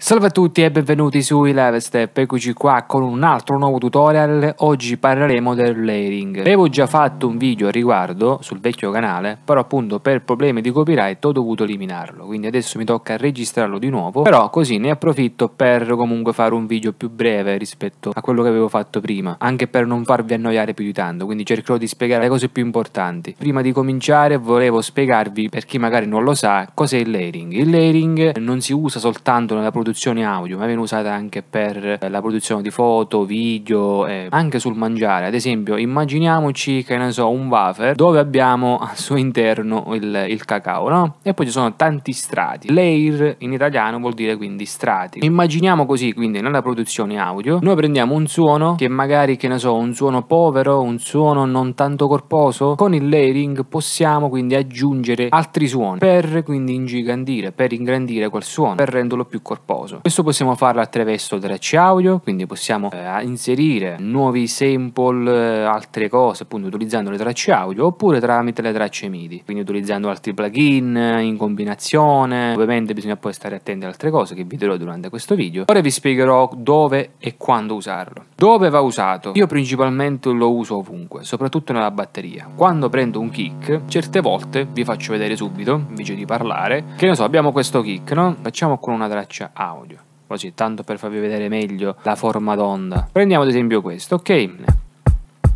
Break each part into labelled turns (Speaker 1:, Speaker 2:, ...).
Speaker 1: Salve a tutti e benvenuti su Step, eccoci qua con un altro nuovo tutorial, oggi parleremo del layering. Avevo già fatto un video a riguardo sul vecchio canale, però appunto per problemi di copyright ho dovuto eliminarlo, quindi adesso mi tocca registrarlo di nuovo, però così ne approfitto per comunque fare un video più breve rispetto a quello che avevo fatto prima, anche per non farvi annoiare più di tanto, quindi cercherò di spiegare le cose più importanti. Prima di cominciare volevo spiegarvi, per chi magari non lo sa, cos'è il layering. Il layering non si usa soltanto nella produzione produzione audio, ma viene usata anche per la produzione di foto, video, eh, anche sul mangiare. Ad esempio, immaginiamoci che ne so, un wafer dove abbiamo al suo interno il, il cacao, no? E poi ci sono tanti strati. Layer in italiano vuol dire quindi strati. Immaginiamo così, quindi nella produzione audio, noi prendiamo un suono che magari, che ne so, un suono povero, un suono non tanto corposo. Con il layering possiamo quindi aggiungere altri suoni per quindi ingigantire, per ingrandire quel suono, per renderlo più corposo famoso. Questo possiamo farlo attraverso tracce audio, quindi possiamo eh, inserire nuovi sample, eh, altre cose, appunto utilizzando le tracce audio, oppure tramite le tracce MIDI, quindi utilizzando altri plugin in combinazione. Ovviamente bisogna poi stare attenti ad altre cose che vi dirò durante questo video. Ora vi spiegherò dove e quando usarlo. Dove va usato? Io principalmente lo uso ovunque, soprattutto nella batteria. Quando prendo un kick, certe volte vi faccio vedere subito, invece di parlare, che ne so, abbiamo questo kick, no? Facciamo con una traccia audio audio. Così, tanto per farvi vedere meglio la forma d'onda. Prendiamo ad esempio questo, ok?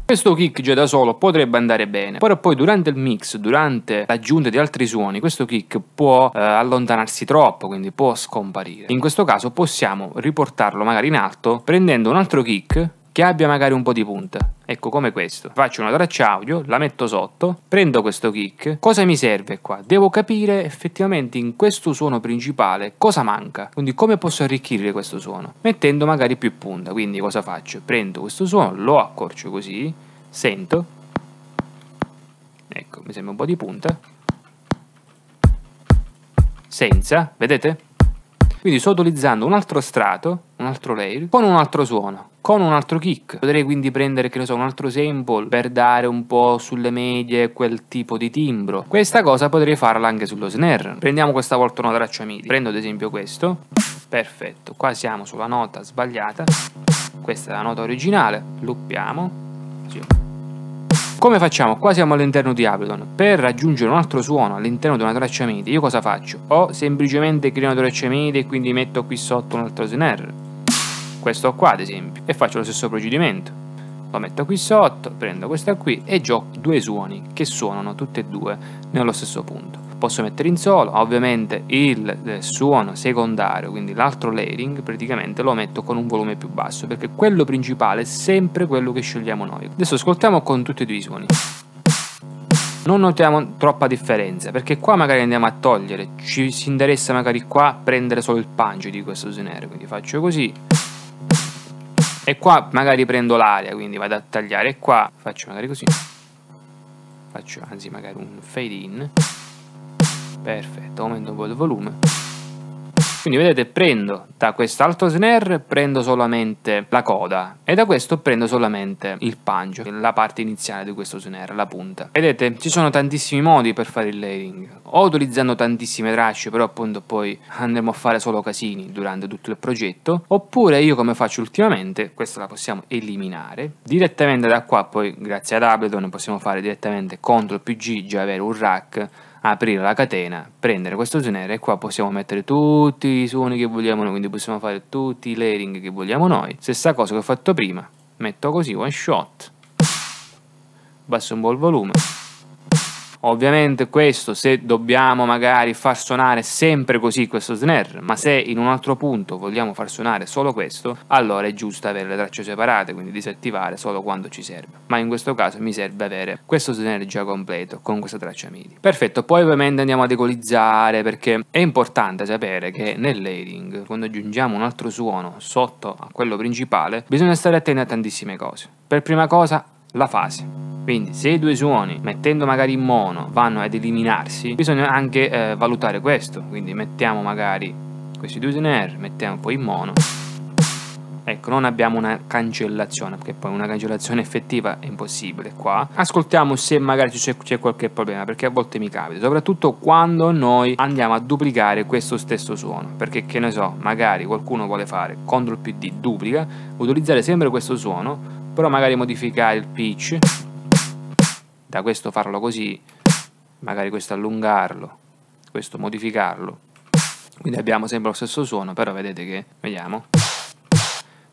Speaker 1: Questo kick già da solo potrebbe andare bene, però poi durante il mix, durante l'aggiunta di altri suoni, questo kick può eh, allontanarsi troppo, quindi può scomparire. In questo caso possiamo riportarlo magari in alto prendendo un altro kick che abbia magari un po' di punta. Ecco come questo. Faccio una traccia audio, la metto sotto, prendo questo kick. Cosa mi serve qua? Devo capire effettivamente in questo suono principale cosa manca. Quindi come posso arricchire questo suono? Mettendo magari più punta. Quindi cosa faccio? Prendo questo suono, lo accorcio così, sento. Ecco, mi sembra un po' di punta. Senza, vedete? Quindi sto utilizzando un altro strato, un altro layer, con un altro suono con un altro kick. Potrei quindi prendere, che ne so, un altro sample per dare un po' sulle medie quel tipo di timbro. Questa cosa potrei farla anche sullo snare. Prendiamo questa volta una traccia MIDI. Prendo ad esempio questo. Perfetto, qua siamo sulla nota sbagliata. Questa è la nota originale. Luppiamo. Sì. Come facciamo? Qua siamo all'interno di Ableton. Per raggiungere un altro suono all'interno di una traccia MIDI, io cosa faccio? O semplicemente creo una traccia MIDI e quindi metto qui sotto un altro snare questo qua ad esempio e faccio lo stesso procedimento lo metto qui sotto, prendo questa qui e gioco due suoni che suonano tutte e due nello stesso punto posso mettere in solo, ovviamente il eh, suono secondario, quindi l'altro layering, praticamente lo metto con un volume più basso, perché quello principale è sempre quello che scegliamo noi. Adesso ascoltiamo con tutti e due i suoni. Non notiamo troppa differenza, perché qua magari andiamo a togliere, ci si interessa magari qua prendere solo il punch di questo snare, quindi faccio così e qua magari prendo l'aria quindi vado a tagliare. Qua faccio magari così. Faccio anzi magari un fade in. Perfetto aumento un po' il volume quindi vedete prendo da quest'altro snare prendo solamente la coda e da questo prendo solamente il punch, la parte iniziale di questo snare, la punta. Vedete ci sono tantissimi modi per fare il layering, o utilizzando tantissime tracce però appunto poi andremo a fare solo casini durante tutto il progetto, oppure io come faccio ultimamente, questa la possiamo eliminare, direttamente da qua poi grazie ad Ableton possiamo fare direttamente CTRL più G, già avere un rack aprire la catena, prendere questo snare e qua possiamo mettere tutti i suoni che vogliamo noi, quindi possiamo fare tutti i layering che vogliamo noi. Stessa cosa che ho fatto prima, metto così one shot, basso un po' il volume Ovviamente questo se dobbiamo magari far suonare sempre così questo snare, ma se in un altro punto vogliamo far suonare solo questo, allora è giusto avere le tracce separate, quindi disattivare solo quando ci serve. Ma in questo caso mi serve avere questo snare già completo con questa traccia MIDI. Perfetto, poi ovviamente andiamo ad equalizzare perché è importante sapere che nel layering, quando aggiungiamo un altro suono sotto a quello principale, bisogna stare attenti a tantissime cose. Per prima cosa, la fase quindi se i due suoni, mettendo magari in mono, vanno ad eliminarsi, bisogna anche eh, valutare questo. Quindi mettiamo magari questi due snare, mettiamo poi in mono. ecco non abbiamo una cancellazione perché poi una cancellazione effettiva è impossibile qua ascoltiamo se magari c'è, qualche problema perché a volte mi capita soprattutto quando noi andiamo a duplicare questo stesso suono perché che ne so magari qualcuno vuole fare CTRL più D duplica utilizzare sempre questo suono però magari modificare il pitch da questo farlo così magari questo allungarlo questo modificarlo. Quindi abbiamo sempre lo stesso suono però vedete che vediamo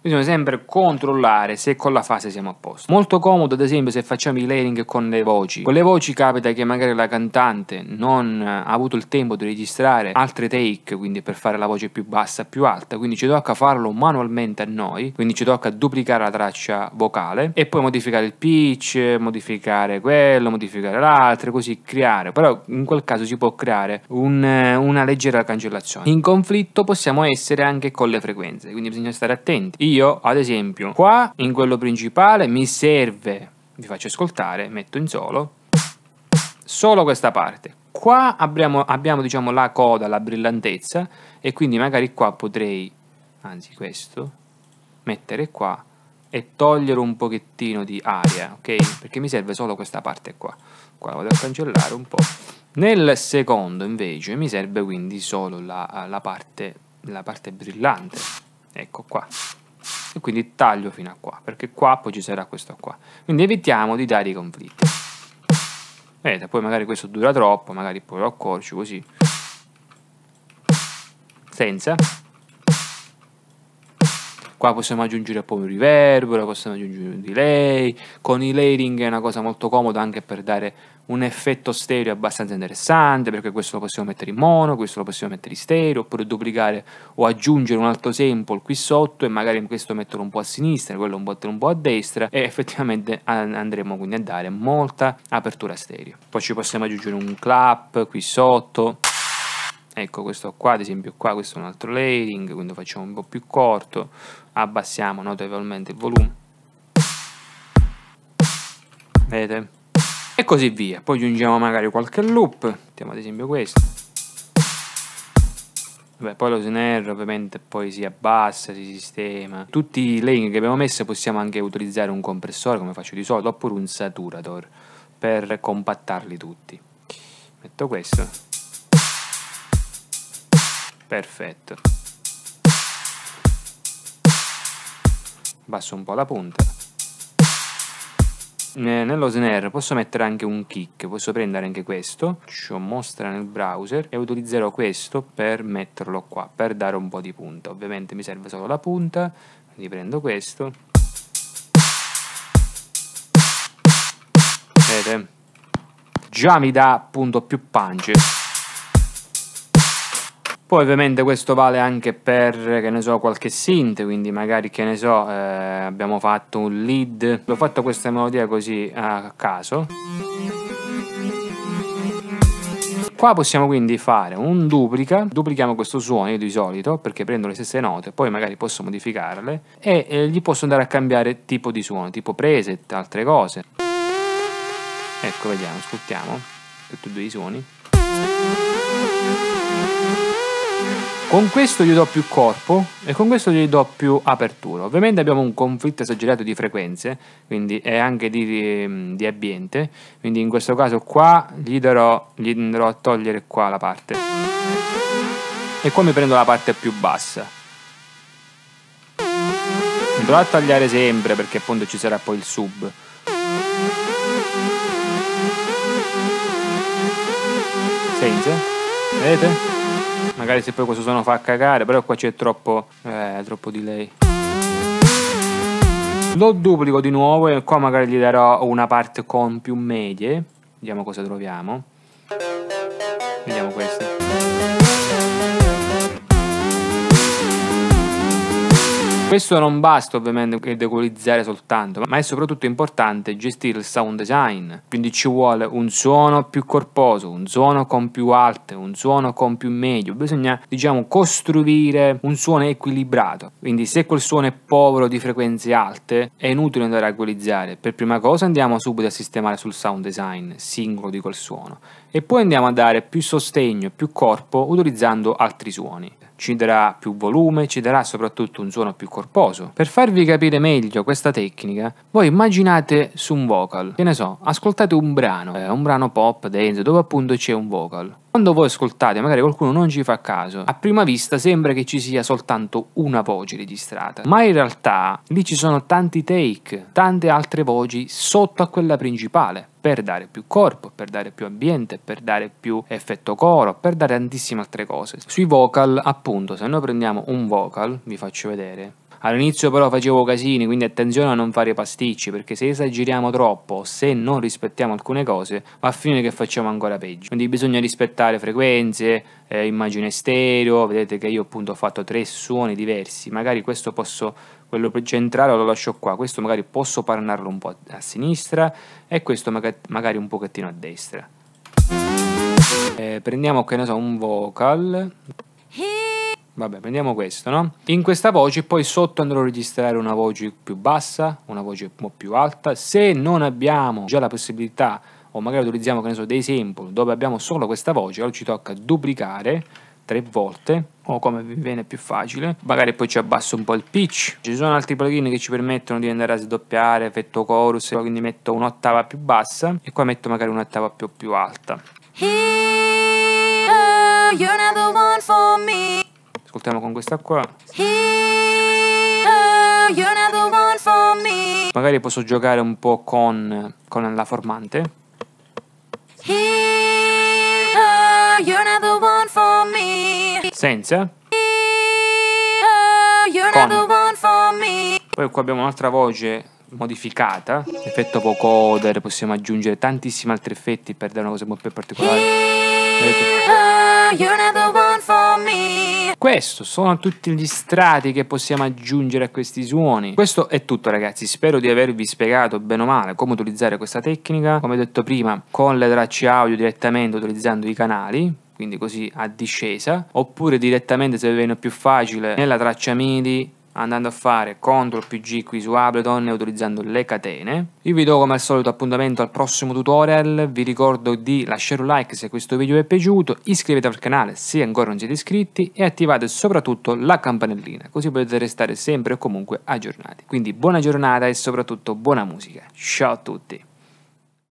Speaker 1: bisogna sempre controllare se con la fase siamo a posto. Molto comodo ad esempio se facciamo i layering con le voci. Con le voci capita che magari la cantante non ha avuto il tempo di registrare altre take, quindi per fare la voce più bassa, più alta, quindi ci tocca farlo manualmente a noi, quindi ci tocca duplicare la traccia vocale e poi modificare il pitch, modificare quello, modificare l'altro, così creare. Però in quel caso si può creare un, una leggera cancellazione. In conflitto possiamo essere anche con le frequenze, quindi bisogna stare attenti io ad esempio qua in quello principale mi serve vi faccio ascoltare metto in solo solo questa parte. Qua abbiamo, abbiamo diciamo la coda la brillantezza e quindi magari qua potrei anzi questo mettere qua e togliere un pochettino di aria ok? Perché mi serve solo questa parte qua. Qua la vado a cancellare un po' nel secondo invece mi serve quindi solo la, la parte la parte brillante. Ecco qua e quindi taglio fino a qua perché qua poi ci sarà questo qua. Quindi evitiamo di dare i conflitti. Vedete poi magari questo dura troppo magari poi lo accorcio così. Senza qua possiamo aggiungere poi un riverbero possiamo aggiungere un delay con i layering è una cosa molto comoda anche per dare un effetto stereo abbastanza interessante perché questo lo possiamo mettere in mono, questo lo possiamo mettere in stereo oppure duplicare o aggiungere un altro sample qui sotto e magari questo metterlo un po' a sinistra, quello un po', un po a destra e effettivamente andremo quindi a dare molta apertura stereo. Poi ci possiamo aggiungere un clap qui sotto ecco questo qua ad esempio qua questo è un altro layering quindi facciamo un po' più corto abbassiamo notevolmente il volume vedete e così via. Poi aggiungiamo magari qualche loop, mettiamo ad esempio questo. Vabbè, poi lo snare ovviamente poi si abbassa, si sistema. Tutti i layering che abbiamo messo possiamo anche utilizzare un compressore come faccio di solito oppure un saturator per compattarli tutti. Metto questo. Perfetto. Basso un po' la punta nello snare posso mettere anche un kick, posso prendere anche questo, ci mostra nel browser e utilizzerò questo per metterlo qua, per dare un po' di punta. Ovviamente mi serve solo la punta, quindi prendo questo. Vedete? Già mi dà appunto più punch. Poi ovviamente questo vale anche per, che ne so, qualche synth, quindi magari, che ne so, eh, abbiamo fatto un lead, ho fatto questa melodia così a caso. Qua possiamo quindi fare un duplica, duplichiamo questo suono io di solito perché prendo le stesse note, poi magari posso modificarle e gli posso andare a cambiare tipo di suono, tipo preset, altre cose. Ecco, vediamo, ascoltiamo tutti e due i suoni. Con questo gli do più corpo e con questo gli do più apertura. Ovviamente abbiamo un conflitto esagerato di frequenze, quindi è anche di, di ambiente, quindi in questo caso qua gli, darò, gli andrò a togliere qua la parte. E qua mi prendo la parte più bassa. Andrò a tagliare sempre perché appunto ci sarà poi il sub. Senza? Vedete? Magari se poi questo suono fa cagare, però qua c'è troppo, eh, troppo delay. Lo duplico di nuovo e qua magari gli darò una parte con più medie. Vediamo cosa troviamo. Vediamo questo. Questo non basta ovviamente ed equalizzare soltanto, ma è soprattutto importante gestire il sound design, quindi ci vuole un suono più corposo, un suono con più alte, un suono con più medio, bisogna diciamo costruire un suono equilibrato, quindi se quel suono è povero di frequenze alte è inutile andare a equalizzare, per prima cosa andiamo subito a sistemare sul sound design singolo di quel suono. E poi andiamo a dare più sostegno, più corpo utilizzando altri suoni. Ci darà più volume, ci darà soprattutto un suono più corposo. Per farvi capire meglio questa tecnica, voi immaginate su un vocal, che ne so, ascoltate un brano, eh, un brano pop, dance, dove appunto c'è un vocal. Quando voi ascoltate, magari qualcuno non ci fa caso, a prima vista sembra che ci sia soltanto una voce registrata, ma in realtà lì ci sono tanti take, tante altre voci sotto a quella principale, per dare più corpo, per dare più ambiente, per dare più effetto coro, per dare tantissime altre cose. Sui vocal, appunto, se noi prendiamo un vocal, vi faccio vedere, All'inizio però facevo casini, quindi attenzione a non fare pasticci, perché se esageriamo troppo, se non rispettiamo alcune cose, va a finire che facciamo ancora peggio. Quindi bisogna rispettare frequenze, eh, immagine stereo, vedete che io appunto ho fatto tre suoni diversi, magari questo posso, quello centrale lo lascio qua, questo magari posso parlarlo un po' a sinistra e questo magari un pochettino a destra. Eh, prendiamo che ne so un vocal Vabbè, prendiamo questo, no? In questa voce poi sotto andrò a registrare una voce più bassa, una voce un po' più alta. Se non abbiamo già la possibilità, o magari utilizziamo, che ne so, dei sample dove abbiamo solo questa voce, allora ci tocca duplicare tre volte o come vi viene più facile magari poi ci abbasso un po' il pitch ci sono altri plugin che ci permettono di andare a sdoppiare effetto chorus quindi metto un'ottava più bassa e qua metto magari un'ottava più, più alta Here, Ascoltiamo con questa qua. Magari posso giocare un po' con, con la formante. Senza. Con. Poi qua abbiamo un'altra voce modificata, effetto vocoder, possiamo aggiungere tantissimi altri effetti per dare una cosa un po' più particolare. Questo sono tutti gli strati che possiamo aggiungere a questi suoni. Questo è tutto ragazzi, spero di avervi spiegato bene o male come utilizzare questa tecnica, come detto prima, con le tracce audio direttamente utilizzando i canali, quindi così a discesa, oppure direttamente se vi viene più facile nella traccia MIDI andando a fare CTRL più G qui su Ableton e utilizzando le catene. Io vi do come al solito appuntamento al prossimo tutorial, vi ricordo di lasciare un like se questo video vi è piaciuto, iscrivetevi al canale se ancora non siete iscritti e attivate soprattutto la campanellina, così potete restare sempre e comunque aggiornati. Quindi buona giornata e soprattutto buona musica. Ciao a tutti!